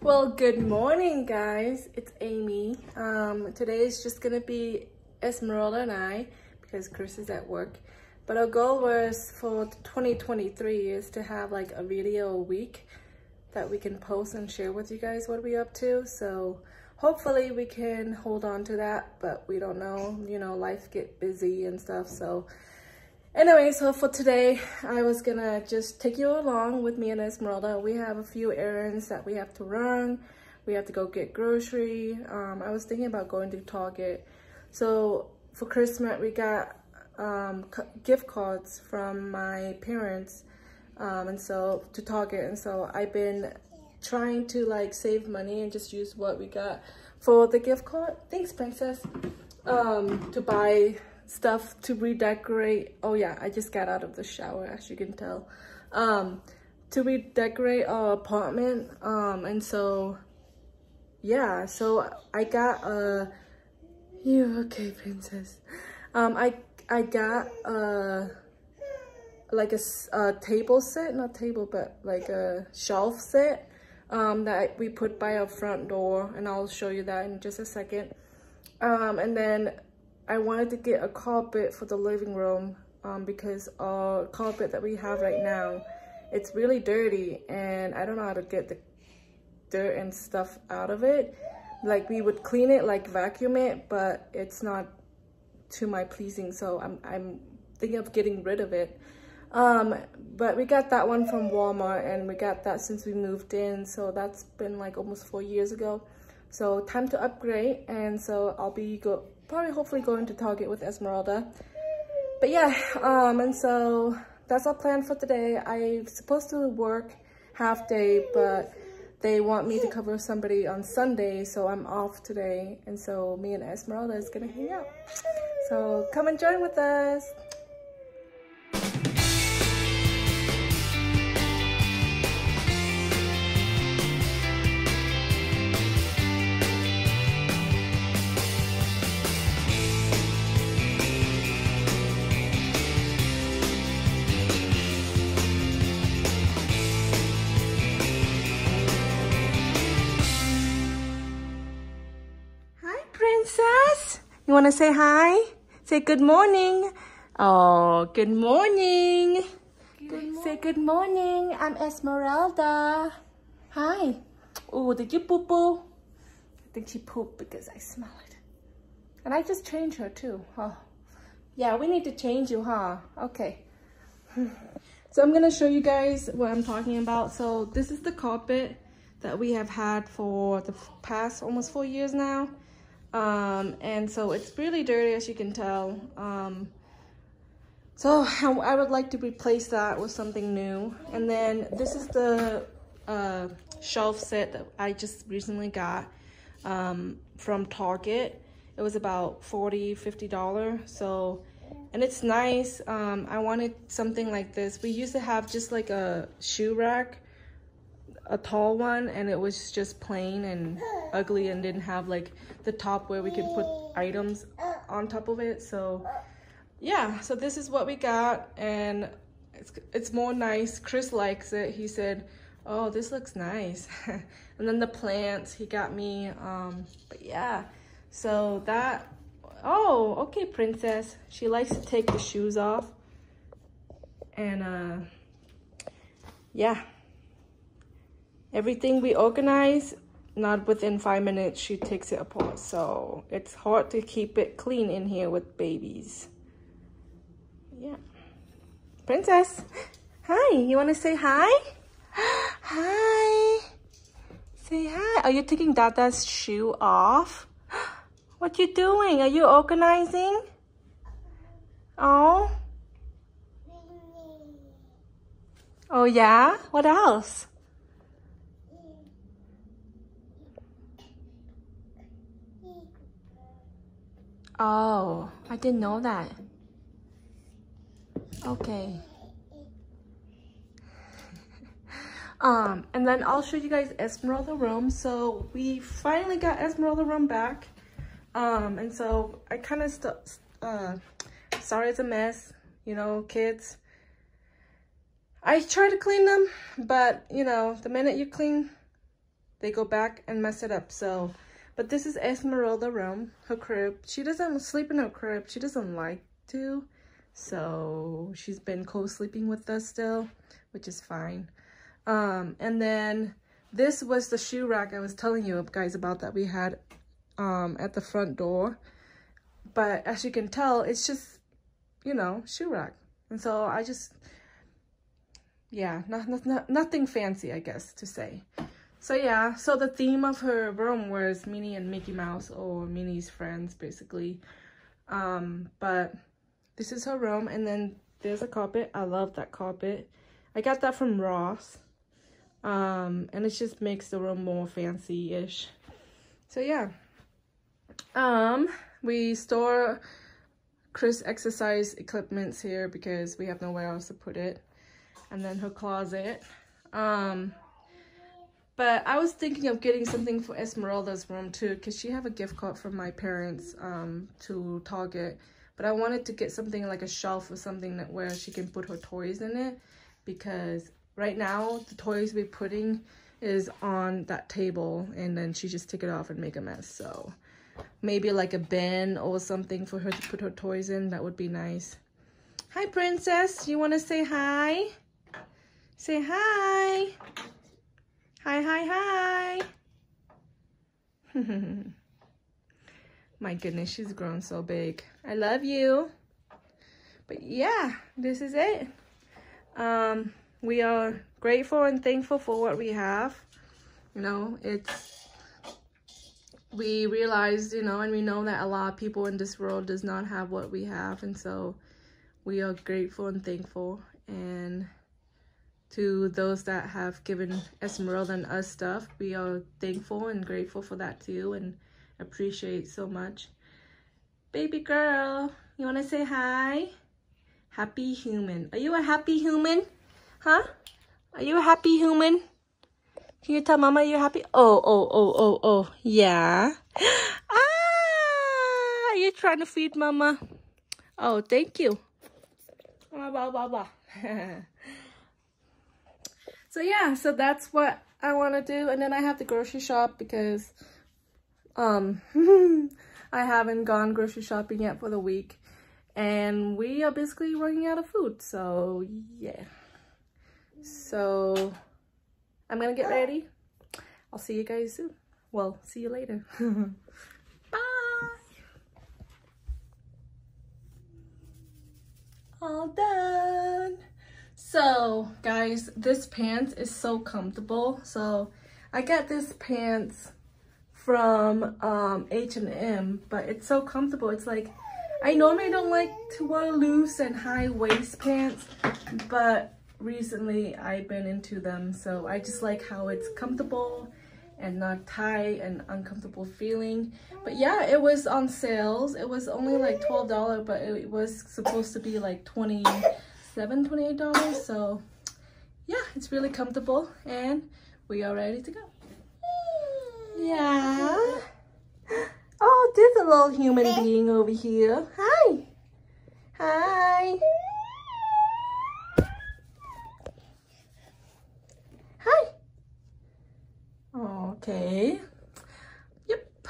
Well, good morning, guys. It's Amy. Um, today is just gonna be Esmeralda and I because Chris is at work. But our goal was for 2023 is to have like a video a week that we can post and share with you guys what we're up to. So hopefully we can hold on to that, but we don't know. You know, life get busy and stuff. So anyway, so for today, I was gonna just take you along with me and Esmeralda. We have a few errands that we have to run. We have to go get grocery. Um, I was thinking about going to Target. So for Christmas, we got um, gift cards from my parents um, and so to Target. And so I've been trying to like save money and just use what we got for the gift card. Thanks, princess. Um, to buy stuff to redecorate. Oh yeah, I just got out of the shower, as you can tell. Um, to redecorate our apartment. Um, and so, yeah, so I got a, you okay, princess? Um, I, I got a, like a, a table set, not table, but like a shelf set um, that we put by our front door. And I'll show you that in just a second. Um, and then I wanted to get a carpet for the living room um, because our carpet that we have right now, it's really dirty and I don't know how to get the dirt and stuff out of it. Like we would clean it, like vacuum it, but it's not to my pleasing. So I'm, I'm thinking of getting rid of it. Um, but we got that one from Walmart and we got that since we moved in. So that's been like almost four years ago. So time to upgrade. And so I'll be go probably hopefully going to Target with Esmeralda. But yeah, um, and so that's our plan for today. I'm supposed to work half day, but they want me to cover somebody on Sunday, so I'm off today. And so me and Esmeralda is gonna hang out. So come and join with us. Want to say hi? Say good morning. Oh, good morning. Good morning. Say good morning. I'm Esmeralda. Hi. Oh, did you poo poo? I think she pooped because I smell it. And I just changed her too. Oh, yeah, we need to change you, huh? Okay. So I'm gonna show you guys what I'm talking about. So this is the carpet that we have had for the past almost four years now. Um, and so it's really dirty as you can tell. Um, so I would like to replace that with something new. And then this is the uh, shelf set that I just recently got um, from Target. It was about 40 $50. So, and it's nice. Um, I wanted something like this. We used to have just like a shoe rack a tall one and it was just plain and ugly and didn't have like the top where we could put items on top of it. So yeah so this is what we got and it's, it's more nice. Chris likes it. He said oh this looks nice. And then the plants he got me um but yeah. So that oh okay princess. She likes to take the shoes off. And uh yeah everything we organize not within five minutes she takes it apart. So it's hard to keep it clean in here with babies. Yeah. Princess hi. You want to say hi? Hi. Say hi. Are you taking dada's shoe off? What you doing? Are you organizing? Oh. Oh yeah? What else Oh, I didn't know that. Okay. um, and then I'll show you guys Esmeralda room. So we finally got Esmeralda room back. Um, and so I kind of, uh, sorry it's a mess, you know, kids. I try to clean them, but you know, the minute you clean they go back and mess it up. So, but this is Esmeralda room, her crib. She doesn't sleep in her crib. She doesn't like to. So she's been co-sleeping with us still, which is fine. Um, and then this was the shoe rack I was telling you guys about that we had um, at the front door. But as you can tell, it's just, you know, shoe rack. And so I just, yeah, not, not, nothing fancy, I guess, to say. So yeah, so the theme of her room was Minnie and Mickey Mouse or Minnie's friends, basically. Um, but this is her room, and then there's a carpet. I love that carpet. I got that from Ross. Um, and it just makes the room more fancy-ish. So yeah. Um, we store Chris exercise equipments here because we have nowhere else to put it. And then her closet. Um, but I was thinking of getting something for Esmeralda's room too because she have a gift card from my parents um, to Target. But I wanted to get something like a shelf or something that where she can put her toys in it because right now the toys we're putting is on that table and then she just take it off and make a mess. So maybe like a bin or something for her to put her toys in. That would be nice. Hi, princess. You want to say hi? Say hi. Hi, hi, hi. My goodness, she's grown so big. I love you. But yeah, this is it. Um, we are grateful and thankful for what we have. You know, it's, we realized, you know, and we know that a lot of people in this world does not have what we have. And so we are grateful and thankful. And to those that have given Esmeralda and us stuff, we are thankful and grateful for that too and appreciate so much. Baby girl, you want to say hi? Happy human. Are you a happy human? Huh? Are you a happy human? Can you tell mama you're happy? Oh, oh, oh, oh, oh. Yeah. Ah! Are you trying to feed mama? Oh, thank you. Blah, blah, blah. So yeah, so that's what I want to do. And then I have the grocery shop because um, I haven't gone grocery shopping yet for the week. And we are basically running out of food. So yeah. So I'm gonna get ready. I'll see you guys soon. Well, see you later. Bye. All done. So guys, this pants is so comfortable. So I got this pants from um, H&M, but it's so comfortable. It's like, I normally don't like to wear loose and high waist pants, but recently I've been into them. So I just like how it's comfortable and not tight and uncomfortable feeling. But yeah, it was on sales. It was only like $12, but it was supposed to be like $27, $28. So yeah, it's really comfortable and we are ready to go. Yeah. Oh, there's a little human being over here. Hi. Hi. Hi. Okay. Yep.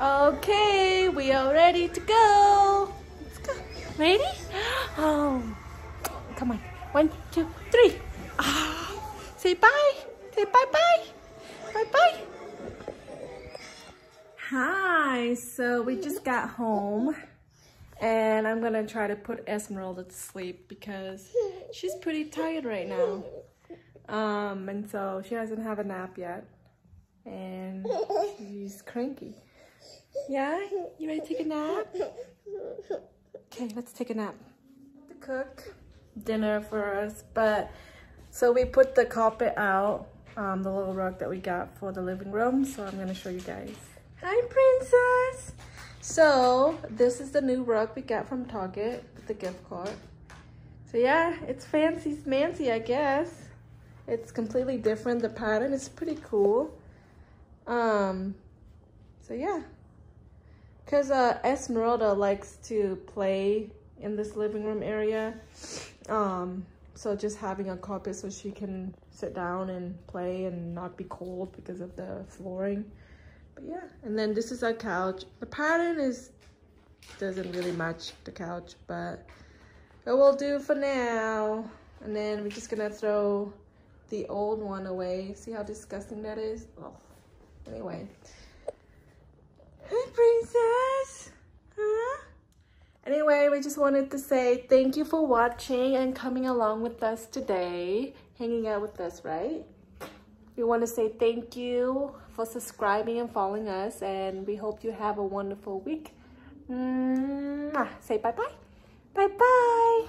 Okay, we are ready to go. Ready? Oh, come on. One, two, three. Ah, say bye. Say bye-bye. Bye-bye. Hi, so we just got home and I'm gonna try to put Esmeralda to sleep because she's pretty tired right now. Um, and so she doesn't have a nap yet. And she's cranky. Yeah? You ready to take a nap? Okay, let's take a nap. To cook dinner for us, but so we put the carpet out, um, the little rug that we got for the living room. So I'm gonna show you guys. Hi, princess. So this is the new rug we got from Target with the gift card. So yeah, it's fancy smancy, I guess. It's completely different. The pattern is pretty cool. Um, so yeah. Because uh, Esmeralda likes to play in this living room area. Um, so just having a carpet so she can sit down and play and not be cold because of the flooring. But yeah and then this is our couch. The pattern is doesn't really match the couch but it will do for now. And then we're just gonna throw the old one away. See how disgusting that is? Oh anyway hey princess huh Anyway, we just wanted to say thank you for watching and coming along with us today, hanging out with us, right? We want to say thank you for subscribing and following us, and we hope you have a wonderful week. Say bye-bye. Bye-bye.